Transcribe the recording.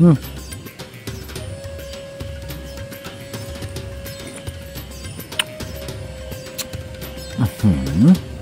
うん。うん。